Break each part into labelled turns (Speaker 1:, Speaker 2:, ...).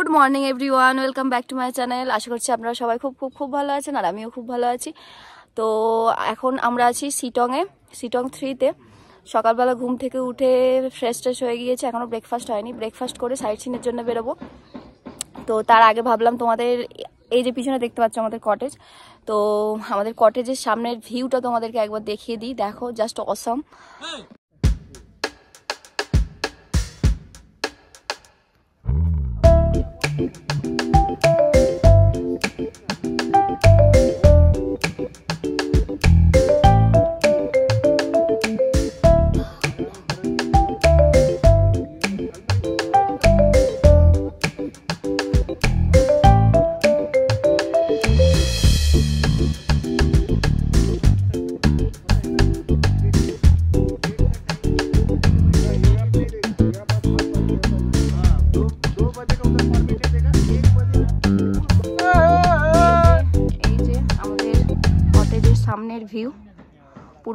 Speaker 1: Good morning everyone, welcome back to my channel. আশা করছি আপনারা সবাই খুব খুব খুব ভালো আছেন আর আমিও খুব ভালো আছি। তো এখন আমরা আছি সিটংয়ে সিটং থ্রিতে সকালবেলা ঘুম থেকে উঠে ফ্রেশ ট্রেশ হয়ে গিয়েছে এখনও ব্রেকফাস্ট হয়নি। ব্রেকফাস্ট করে সাইট সিনের জন্য বেরোবো। তো তার আগে ভাবলাম তোমাদের, এই যে পিছনে দেখতে পাচ্ছ আমাদের কটেজ তো আমাদের কটেজের সামনের ভিউটা তোমাদেরকে একবার দেখিয়ে দিই। দেখো জাস্ট অসম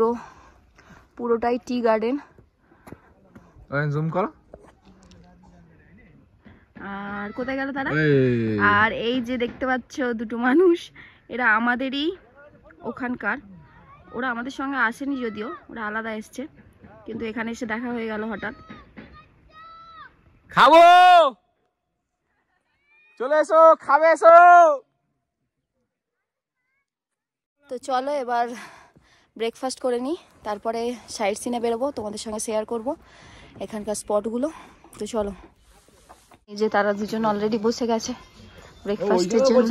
Speaker 1: পুরো পুরোটাই টি গার্ডেন।
Speaker 2: জুম করো।
Speaker 1: আর কোথায় গেল তারা? আর এই যে দেখতে পাচ্ছ দুটো মানুষ এরা আমাদেরই ওখানকার। ওরা আমাদের সঙ্গে আসেনি যদিও ওরা আলাদা এসছে। কিন্তু এখানে এসে দেখা হয়ে গেল হঠাৎ।
Speaker 2: খাব! চলে এসো খাবে এসো!
Speaker 1: তো চলো এবার ব্রেকফাস্ট করে নিই, তারপরে সাইড সিনে বেরোবো, তোমাদের সঙ্গে শেয়ার করব এখানকার স্পটগুলো তো চলো, এই যে তারা দুজন অলরেডি বসে গেছে ব্রেকফাস্টের জন্য।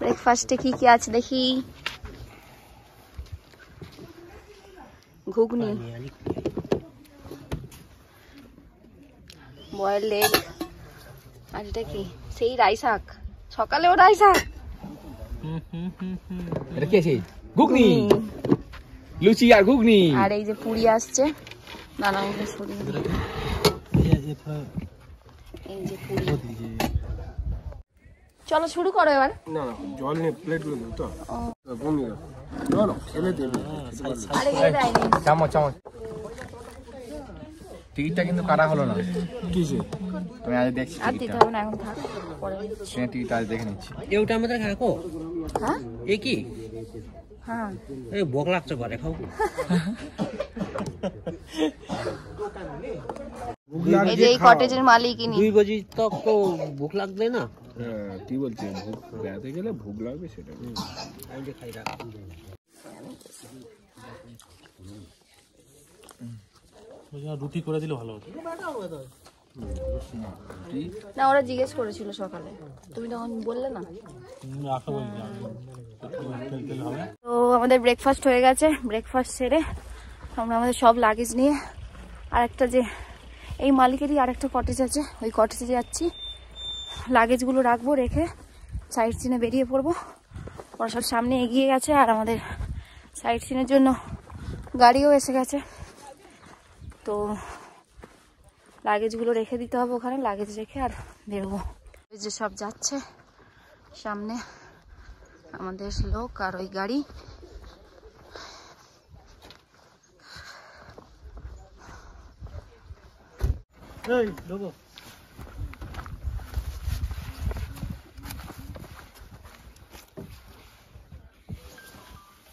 Speaker 1: ব্রেকফাস্টে কি কি আছে দেখি। ঘুগনি বয়েল এগ আর এটা কি? সেই রাই শাক। সকালেও রাই শাক।
Speaker 2: এটা কি আছে ঘুগনি। লুচি আর ঘুগনি।
Speaker 1: আর এই যে পুরি আসছে। নানা মুখে সরিয়ে এই যে পুরি। চলো শুরু করো এবার।
Speaker 3: না না জল নিয়ে প্লেটগুলো দেবো তো।
Speaker 1: ও,
Speaker 3: বমি না না ফেলে দেবে
Speaker 1: আরে
Speaker 2: চামচ চামচ। টিকিটটা কিন্তু কাটা হলো না।
Speaker 3: কিসে
Speaker 2: আজ দেখছি
Speaker 1: আর দিতে হবে না এখন থাক পরে।
Speaker 2: ট্রেনের টিকিট আজ দেখে নিচ্ছি।
Speaker 4: এইটা আমাদের খাকো?
Speaker 1: হ্যাঁ?
Speaker 4: এ কি?
Speaker 1: হ্যাঁ।
Speaker 4: এ ভোক লাগছে ঘরে খাও।
Speaker 1: এই যে কটেজের মালিক
Speaker 4: ইনি। দুই বাজি তক তো ভোক লাগবে না?
Speaker 3: হ্যাঁ, কি বলছিস ভোক বেড়াতে গেলে ভোক লাগবে সেটা।
Speaker 4: আমি রাখ।
Speaker 5: হ্যাঁ, রুটি করে দিলে ভালো হতো।
Speaker 1: না ওরা জিজ্ঞেস করেছিল সকালে। তুমি তখন বললে না? তো আমাদের ব্রেকফাস্ট হয়ে গেছে। ব্রেকফাস্ট সেরে আমরা আমাদের সব লাগেজ নিয়ে আর একটা যে এই মালিকেরই আরেকটা কটেজ আছে। ওই কটেজে যাচ্ছি। লাগেজগুলো রাখব রেখে সাইড সিনে বেরিয়ে পড়ব। ওরা সব সামনে এগিয়ে গেছে আর আমাদের সাইড সিনের জন্য গাড়িও এসে গেছে। তো লাগেজগুলো রেখে দিতে হবে ওখানে লাগেজ রেখে আর বেরোবো ওই যে সব যাচ্ছে সামনে আমাদের লোক আর ওই গাড়ি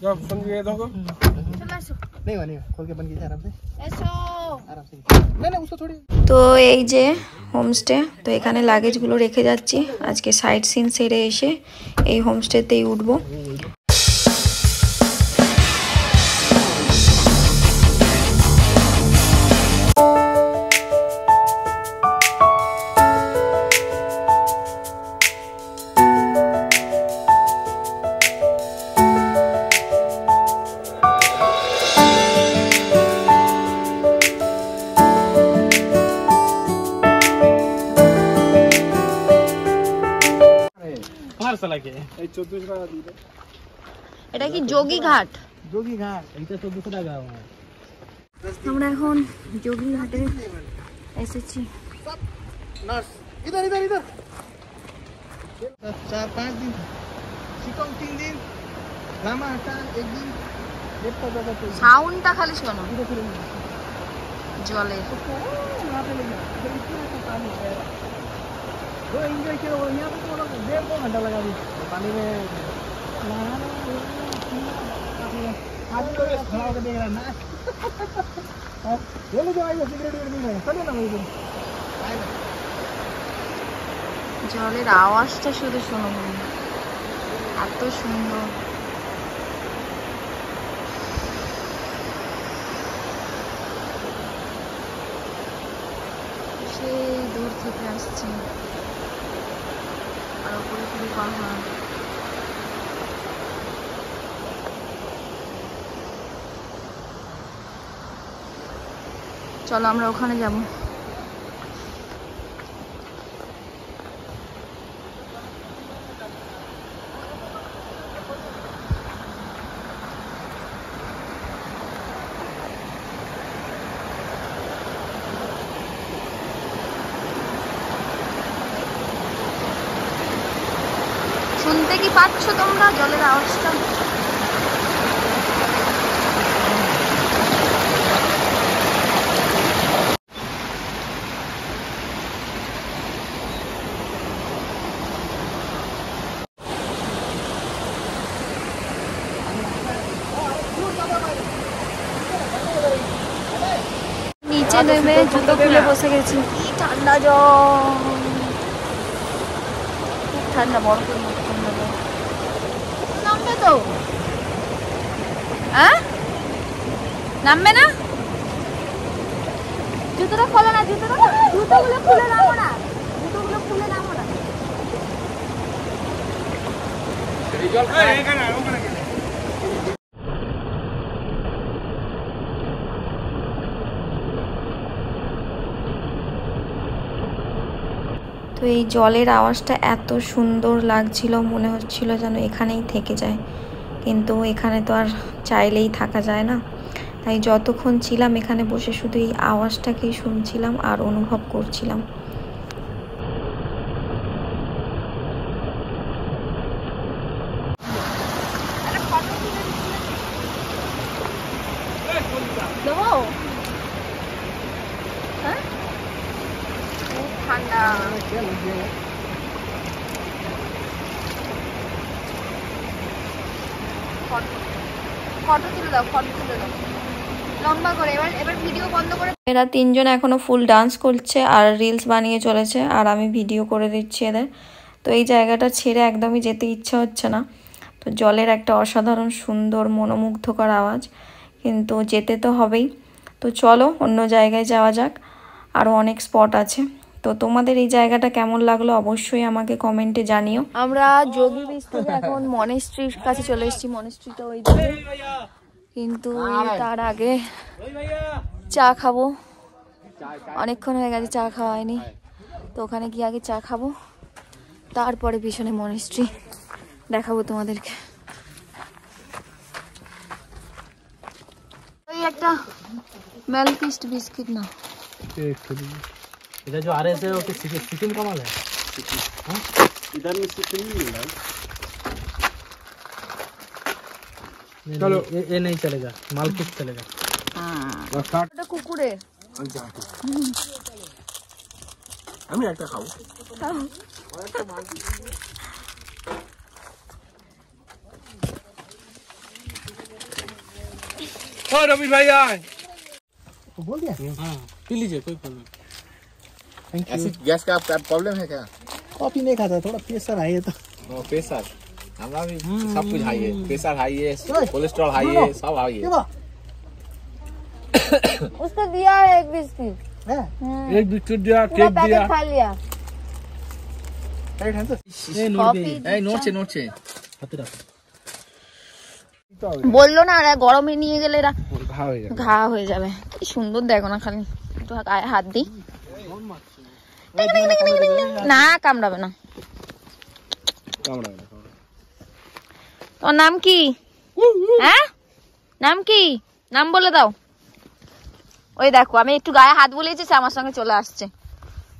Speaker 3: যাও সঙ্গে দেখো
Speaker 1: চলে আসো
Speaker 4: नहीं भने खोल के बन गई आराम से
Speaker 1: এসো তো এই যে হোমস্টে তো এখানে লাগেজগুলো রেখে যাচ্ছি। আজকে সাইট সিন সেরে এসে এই হোমস্টেতেই উঠবো।
Speaker 3: চোদ্দশো টাকা দিয়ে
Speaker 1: এটা কি
Speaker 4: যোগীঘাট যোগীঘাট এটা তিন দিন রামা হাটা একদিন
Speaker 1: সাউন্ডটা খালি শোনো। জলে।
Speaker 4: এনজয় করে দেড় ঘণ্টা লাগাবি पे तो लोग डेढ़ दो घंटा लगा दी पानी में नहाना आज तो खड़ा होकर देख रहा है ना हाँ, ये लोग जो आएगा सिगरेट विगरेट नहीं रहेगा चलो ना वही दिन
Speaker 1: জলের আওয়াজটা শুধু শোনো বন্ধু। এত সুন্দর সেই দূর থেকে আসছে আর ওপরে পুরো পাহাড় চলো আমরা ওখানে যাব শুনতে কি পাচ্ছ তোমরা জলের আওয়াজটা নিচে নেমে জুতো খুলে বসে গেছি। কি ঠান্ডা জল। খুব ঠান্ডা ঠান্ডা জল। নামবে তো। হ্যাঁ নামবে না? জুতোটা খোলো না জুতোটা জুতোগুলো খুলে নামো না। জুতোগুলো খুলে নামো না। তো এই জলের আওয়াজটা এত সুন্দর লাগছিল, মনে হচ্ছিল যেন এখানেই থেকে যায়। কিন্তু এখানে তো আর চাইলেই থাকা যায় না। তাই যতক্ষণ ছিলাম এখানে বসে শুধু এই আওয়াজটাকেই শুনছিলাম আর অনুভব করছিলাম দেবো হ্যাঁ খুব ঠান্ডা এরা তিনজন এখনও ফুল ডান্স করছে আর রিলস বানিয়ে চলেছে, আর আমি ভিডিও করে দিচ্ছি এদের। তো এই জায়গাটা ছেড়ে একদমই যেতে ইচ্ছা হচ্ছে না। তো জলের একটা অসাধারণ, সুন্দর, মনোমুগ্ধকর আওয়াজ। কিন্তু যেতে তো হবেই। তো চলো, অন্য জায়গায় যাওয়া যাক। আরও অনেক স্পট আছে। তো তোমাদের এই জায়গাটা কেমন লাগল অবশ্যই আমাকে কমেন্টে জানিও। আমরা যোগী বীজ থেকে এখন মনেস্ট্রির কাছে চলে এসেছি। মনেস্ট্রিটা ওই দিকে। কিন্তু তার আগে চা খাব। অনেকক্ষণ হয়ে গেছে চা খাওয়া হয়নি। তো ওখানে গিয়ে আগে চা খাব। তারপরে পিছনে মনেস্ট্রি দেখাবো তোমাদেরকে। ওই একটা মেলকিস্ট বিস্কিট না
Speaker 4: इधर जो आ रहे थे वो सिक्किम का माल है
Speaker 3: इधर में सिक्किम नहीं मिल रहा है
Speaker 4: चलो ये, ये नहीं चलेगा माल किस चलेगा
Speaker 1: ওটা কুকুরের
Speaker 3: আমি একটা খাবো ও রবি ভাই আয়
Speaker 4: तो बोल दिया
Speaker 3: हाँ पी लीजिए कोई प्रॉब्लम
Speaker 4: थैंक
Speaker 6: ऐसी
Speaker 4: यू
Speaker 6: गैस का आपका प्रॉब्लम है क्या
Speaker 4: कॉफी नहीं खाता थोड़ा प्रेशर आई है तो
Speaker 6: नो प्रेशर हमारा भी सब कुछ हाई है प्रेशर हाई है
Speaker 4: ओए,
Speaker 6: कोलेस्ट्रॉल हाई
Speaker 4: सुनो।
Speaker 6: है सब हाई
Speaker 4: ये
Speaker 6: है
Speaker 4: बा
Speaker 1: उसको दिया है एक बिस्किट
Speaker 4: है
Speaker 3: एक बिस्कुट दिया
Speaker 1: पूरा
Speaker 3: केक दिया
Speaker 1: पैकेट खा लिया
Speaker 4: राइट हैंड तो
Speaker 3: ए नोट
Speaker 1: কফি
Speaker 6: এই নোটছে নোটছে
Speaker 4: हाथ रख
Speaker 1: বললো না এরা গরমে নিয়ে গেলে এরা
Speaker 3: ঘা হয়ে যাবে
Speaker 1: ঘা হয়ে যাবে কি সুন্দর দেখো না খালি একটু গায়ে হাত দিই না কামড়াবে না। তোমার নাম কি? হ্যাঁ? নাম কি? নাম বলে দাও। ওই দেখো আমি একটু গায়ে হাত বুলিয়েছি সে আমার সঙ্গে চলে আসছে।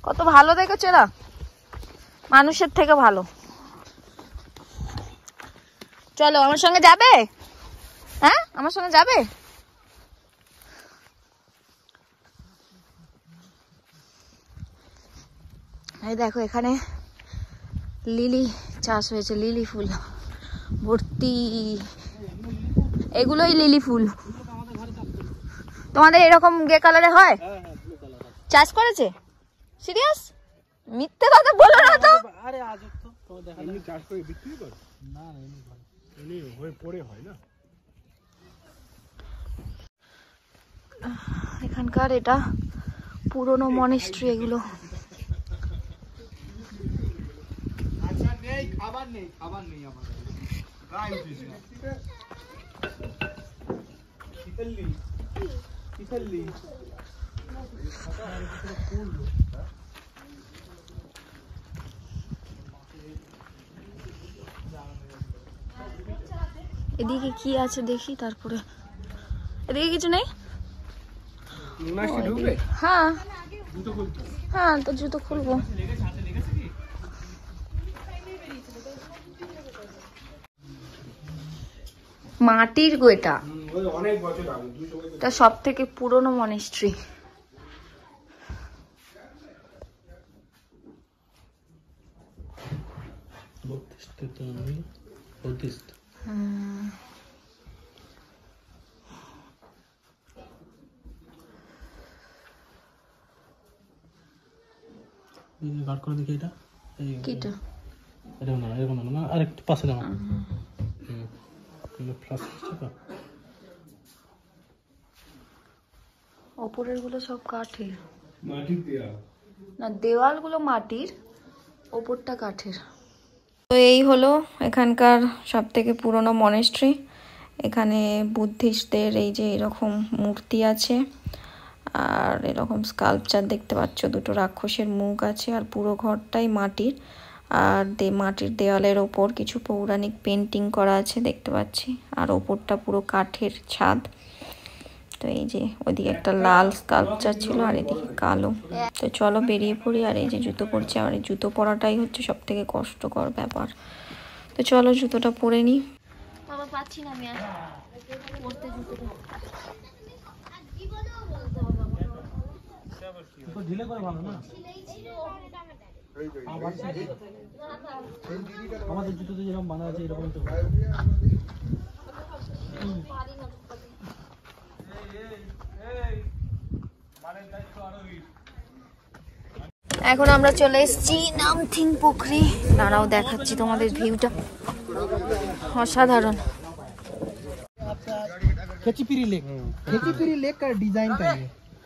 Speaker 1: কত ভালো দেখেছ এরা? মানুষের থেকে ভালো। চলো আমার সঙ্গে যাবে? হ্যাঁ? আমার সঙ্গে যাবে? এই দেখো এখানে লিলি চাষ হয়েছে লিলি ফুল ভর্তি। এগুলোই লিলি ফুল। তোমাদের এরকম গে কালারে হয়? চাষ করেছে? সিরিয়াস মিথ্যে কথা বলো না তো।
Speaker 4: আরে আজ তো তোমার দেখা
Speaker 3: এমনি চাষ করে বিক্রি করে?
Speaker 4: না না এমনি ভালো।
Speaker 3: এমনি হয়ে পড়ে হয় না?
Speaker 1: এখানকার এটা পুরনো মনেস্ট্রি এগুলো
Speaker 4: আচ্ছা নেই খাবার নেই খাবার নেই আমাদের। গায়ে
Speaker 1: এদিকে কি আছে দেখি তারপরে। এদিকে কিছু নেই? হ্যাঁ। হ্যাঁ তো জুতো খুলবো। মাটির গো এটা
Speaker 3: ওই অনেক বছর আগে দুশো বছর
Speaker 1: এটা সব থেকে পুরনো মনেস্ট্রি
Speaker 5: গার্ড করে দেখি এটা। এই না এরকম না না আরেকটু পাশে হুম। হচ্ছে তো।
Speaker 1: ওপরেরগুলো সব কাঠের।
Speaker 3: মাটির দেওয়া
Speaker 1: না দেওয়ালগুলো মাটির ওপরটা কাঠের। তো এই হলো এখানকার সব থেকে পুরনো মনেস্ট্রি এখানে বুদ্ধিস্টদের এই যে এরকম মূর্তি আছে আর এরকম স্কাল্পচার দেখতে পাচ্ছ দুটো রাক্ষসের মুখ আছে আর পুরো ঘরটাই মাটির। আর দে মাটির দেওয়ালের ওপর কিছু পৌরাণিক পেন্টিং করা আছে দেখতে পাচ্ছি। আর ওপরটা পুরো কাঠের ছাদ। তো এই যে ওইদিকে একটা লাল স্কাল্পচার ছিল আর এদিকে কালো। তো চলো বেরিয়ে পড়ি আর এই যে জুতো পরছি। আর এই জুতো পরাটাই হচ্ছে সব থেকে কষ্টকর ব্যাপার। তো চলো জুতোটা পরে নি। বাবা পাচ্ছি না আমি আর। পরতে জুতোটা
Speaker 5: ঢিলে করে ভালো না? আমাদের যেরকম বানা আছে এরকম তো
Speaker 1: এখন আমরা চলে এসেছি নামথিং পুকুরি। নানাও দেখাচ্ছি তোমাদের ভিউটা অসাধারণ। খেচিপিরি লেক খেচিপিরি
Speaker 4: লেক আর
Speaker 1: ডিজাইনটা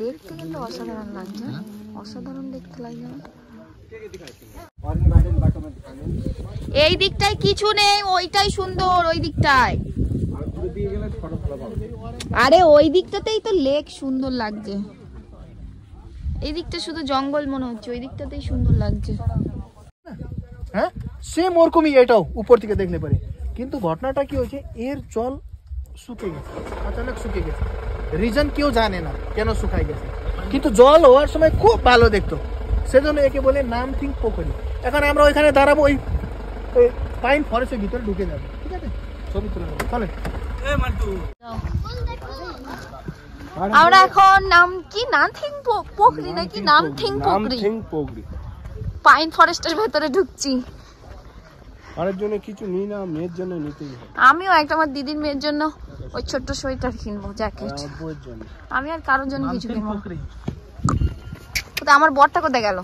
Speaker 1: দেখতে কিন্তু অসাধারণ লাগছে। অসাধারণ দেখতে লাগে এই দিকটায় কিছু নেই, ওইটাই সুন্দর, ওই দিকটায়। আরে, ওই দিকটাতেই তো লেক সুন্দর লাগছে। এই দিকটা শুধু জঙ্গল মনে হচ্ছে, ওই দিকটাতেই সুন্দর লাগছে।
Speaker 4: হ্যাঁ? সেম ওরকমই এটাও, উপর থেকে দেখলে পারে। কিন্তু ঘটনাটা কি হয়েছে? এর জল শুকে গেছে অচানক শুকে গেছে। রিজন কেউ জানে না কেন শুকাই গেছে। কিন্তু জল হওয়ার সময় খুব ভালো দেখতো। সেজন্য একে বলে নাম থিং পোখরি এখন আমরা ওইখানে দাঁড়াবো ওই পাইন ফরেস্টের ভিতরে ঢুকে যাব। ঠিক আছে? ছবি তুলে নেব।
Speaker 1: আমরা এখন নাম কি? নামথিং পোখরি নাকি? নামথিং পোখরি
Speaker 3: নামথিং পোগরি
Speaker 1: পাইন ফরেস্টের ভেতরে ঢুকছি।
Speaker 3: আরের জন্য কিছু নিই না মেয়ের জন্য নিতেই
Speaker 1: আমিও একটা আমার দিদির মেয়ের জন্য ওই ছোট্ট সোয়েটার কিনবো জ্যাকেট
Speaker 3: আমার
Speaker 1: আমি আর কারোর জন্য কিছু কিনবো না। আমার বরটা কোথায় গেল?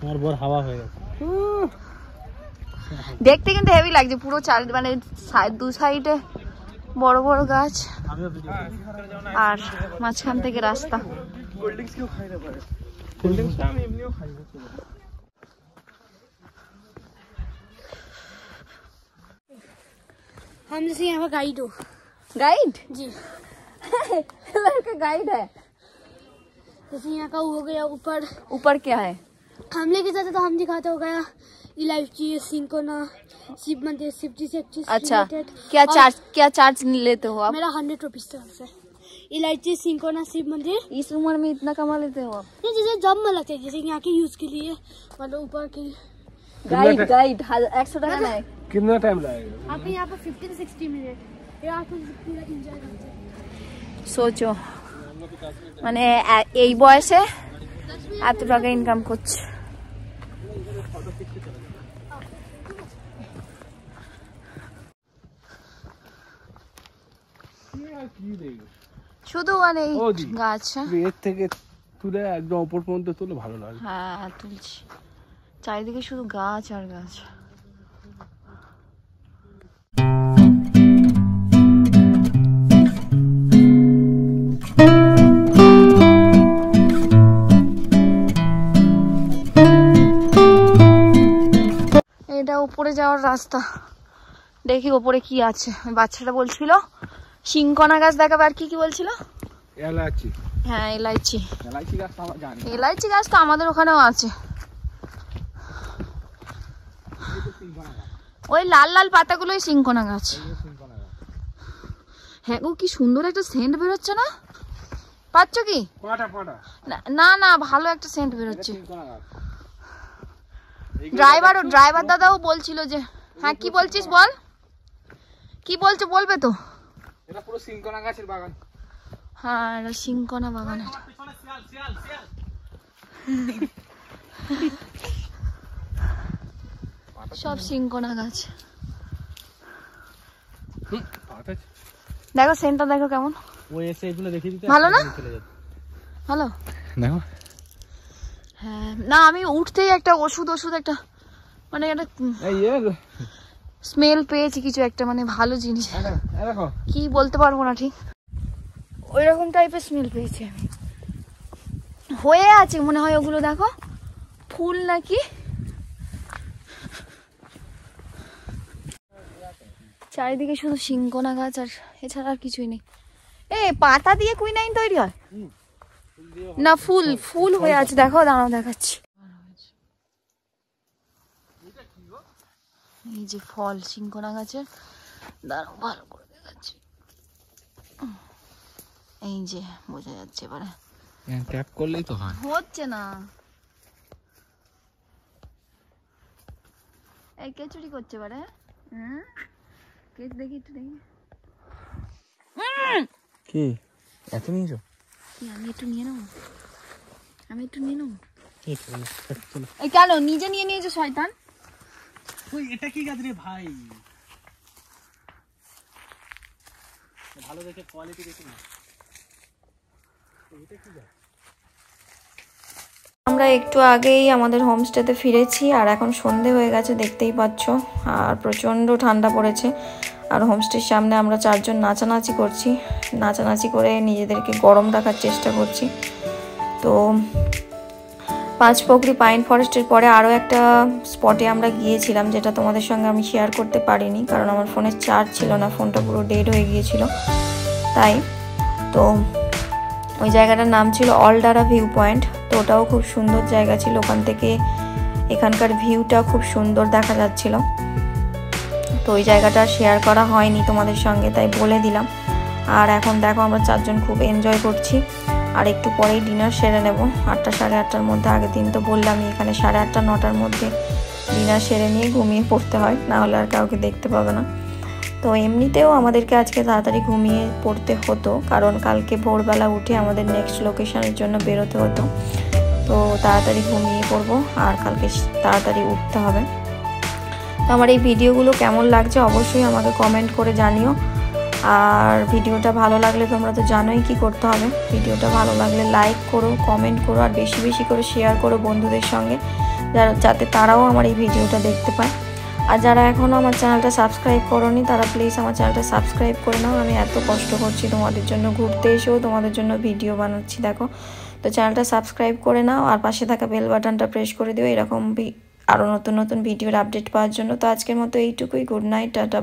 Speaker 5: তোমার বর হাওয়া হয়ে গেছে।
Speaker 1: দেখতে কিন্তু হেভি লাগছে পুরো চার মানে সাইড দু সাইডে বড় বড় গাছ আর মাঝখান থেকে রাস্তা।
Speaker 3: কোল্ড ড্রিঙ্কস কেউ খাই না পারে। কোল্ড ড্রিঙ্কসটা আমি এমনিও খাই। না
Speaker 7: हम जैसे यहाँ पर गाइड हो।
Speaker 1: गाइड
Speaker 7: जी।
Speaker 1: लड़का गाइड है।
Speaker 7: जैसे यहाँ का हो गया ऊपर।
Speaker 1: ऊपर क्या है?
Speaker 7: हम लेके जाते तो हम दिखाते हो गया। इलायची सिंकोना शिव मंदिर शिव जी से अच्छा
Speaker 1: क्या चार्ज क्या चार्ज लेते हो आप?
Speaker 7: मेरा हंड्रेड रुपीज़ था से इलायची सिंकोना शिव मंदिर।
Speaker 1: इस उम्र में इतना कमा लेते हो आप?
Speaker 7: ये जैसे जब में लगते हैं जैसे यहाँ के यूज़ के लिए। मतलब ऊपर के।
Speaker 1: गाइड गाइड एक सौ टका नहीं।
Speaker 3: कितना टाइम लगेगा
Speaker 7: आपके यहाँ पर फिफ्टीन सिक्सटी मिनट ये आप पूरा इंजॉय करते हैं
Speaker 1: সোচো মানে এ- এই বয়সে এত টাকা ইনকাম করছে
Speaker 3: কি দেখবে
Speaker 1: শুধু মানে এই
Speaker 3: ও দি।
Speaker 1: গাছ হ্যাঁ?
Speaker 3: এর থেকে তুলে একদম ওপর পর্যন্ত তুলে ভালো লাগে
Speaker 1: হ্যাঁ তুলছি চারিদিকে শুধু গাছ আর গাছ এটা উপরে যাওয়ার রাস্তা। দেখি ওপরে কি আছে। বাচ্চাটা বলছিল সিংকনা গাছ দেখাবে আর কি কি বলছিল?
Speaker 3: এলাচি।
Speaker 1: হ্যাঁ এলাইচি।
Speaker 6: এলাইচি গাছ তো জানি
Speaker 1: এলাইচি গাছ তো আমাদের ওখানেও আছে। ওই লাল লাল পাতাগুলোই সিংকোনা গাছ। হ্যাঁ গো কি সুন্দর একটা সেন্ট বেরোচ্ছে না? পাচ্ছ কি? না না ভালো একটা সেন্ট বেরোচ্ছে। ড্রাইভারও ড্রাইভার দাদাও বলছিল যে হ্যাঁ কি বলছিস বল? কি বলছো বলবে তো?
Speaker 6: এটা পুরো সিংকোনা গাছের বাগান।
Speaker 1: হ্যাঁ এটা সিংকোনা বাগান। এটা। সব সিংকোনা গাছ। দেখো সেন্টটা দেখো কেমন।
Speaker 5: ও এসে এগুলো দেখিয়ে দিতে
Speaker 1: ভালো না? ভালো?
Speaker 6: দেখো।
Speaker 1: হ্যাঁ না আমি উঠতেই একটা ওষুধ ওষুধ একটা মানে একটা স্মেল পেয়েছি কিছু একটা মানে ভালো জিনিস। কি বলতে পারব না ঠিক? ওই রকম টাইপের স্মেল পেয়েছি আমি। হয়ে আছে মনে হয় ওগুলো দেখো। ফুল নাকি? চারিদিকে শুধু সিংকোনা গাছ আর এছাড়া আর কিছুই নেই। এ পাতা দিয়ে কুইনাইন তৈরি হয়? না ফুল ফুল হয়ে আছে দেখো দাঁড়াও দেখাচ্ছি। এই যে ফল সিংকোনা গাছের দাঁড়াও ভালো করে দেখাচ্ছি। এই যে বোঝা যাচ্ছে এবারে।
Speaker 6: ট্যাপ করলেই তো হয়।
Speaker 1: হচ্ছে না। এই কে চুরি করছে এবারে? কে দেখি একটু দেখি।
Speaker 6: কি? এত নিয়েছো?
Speaker 1: আমি একটু নিয়ে নেব। আমি একটু নিয়ে নেব।
Speaker 5: ঠিক আছে চলো।
Speaker 1: এই কেন নিজে নিয়ে নিয়েছে শয়তান?
Speaker 5: ওই এটা কি গাছ রে ভাই? ভালো দেখে কোয়ালিটি দেখে না
Speaker 1: আমরা একটু আগেই আমাদের হোমস্টেতে ফিরেছি আর এখন সন্ধে হয়ে গেছে দেখতেই পাচ্ছ। আর প্রচণ্ড ঠান্ডা পড়েছে। আর হোমস্টের সামনে আমরা চারজন নাচানাচি করছি। নাচানাচি করে নিজেদেরকে গরম রাখার চেষ্টা করছি। তো পাঁচ পকরি পাইন ফরেস্টের পরে আরও একটা স্পটে আমরা গিয়েছিলাম, যেটা তোমাদের সঙ্গে আমি শেয়ার করতে পারিনি, কারণ আমার ফোনে চার্জ ছিল না, ফোনটা পুরো ডেড হয়ে গিয়েছিল। তাই, তো ওই জায়গাটার নাম ছিল অলডারা ভিউ পয়েন্ট তো ওটাও খুব সুন্দর জায়গা ছিল। ওখান থেকে এখানকার ভিউটা খুব সুন্দর দেখা যাচ্ছিল। তো ওই জায়গাটা শেয়ার করা হয়নি তোমাদের সঙ্গে, তাই বলে দিলাম। আর এখন দেখো আমরা চারজন খুব এনজয় করছি। আর একটু পরেই ডিনার সেরে নেব। আটটা সাড়ে আটটার মধ্যে, আগের দিন তো বললামই, এখানে সাড়ে আটটা, নটার মধ্যে ডিনার সেরে নিয়ে ঘুমিয়ে পড়তে হয়, না হলে আর কাউকে দেখতে পাবে না। তো এমনিতেও আমাদেরকে আজকে তাড়াতাড়ি ঘুমিয়ে পড়তে হতো, কারণ কালকে ভোরবেলা উঠে আমাদের নেক্সট লোকেশনের জন্য বেরোতে হতো। তো তাড়াতাড়ি ঘুমিয়ে পড়ব, আর কালকে তাড়াতাড়ি উঠতে হবে। তো আমার এই ভিডিওগুলো কেমন লাগছে অবশ্যই আমাকে কমেন্ট করে জানিও। আর ভিডিওটা ভালো লাগলে তোমরা তো জানোই কি করতে হবে। ভিডিওটা ভালো লাগলে লাইক করো কমেন্ট করো, আর বেশি বেশি করে শেয়ার করো বন্ধুদের সঙ্গে, যারা যাতে তারাও আমার এই ভিডিওটা দেখতে পায়। আর যারা এখনও আমার চ্যানেলটা সাবস্ক্রাইব করোনি, তারা প্লিজ আমার চ্যানেলটা সাবস্ক্রাইব করে নাও। আমি এত কষ্ট করছি তোমাদের জন্য ঘুরতে এসেও তোমাদের জন্য ভিডিও বানাচ্ছি, দেখো। তো চ্যানেলটা সাবস্ক্রাইব করে নাও, আর পাশে থাকা বেল বাটনটা প্রেস করে দিও, এরকম আরও নতুন নতুন ভিডিওর আপডেট পাওয়ার জন্য। তো আজকের মতো এইটুকুই। Good night tata.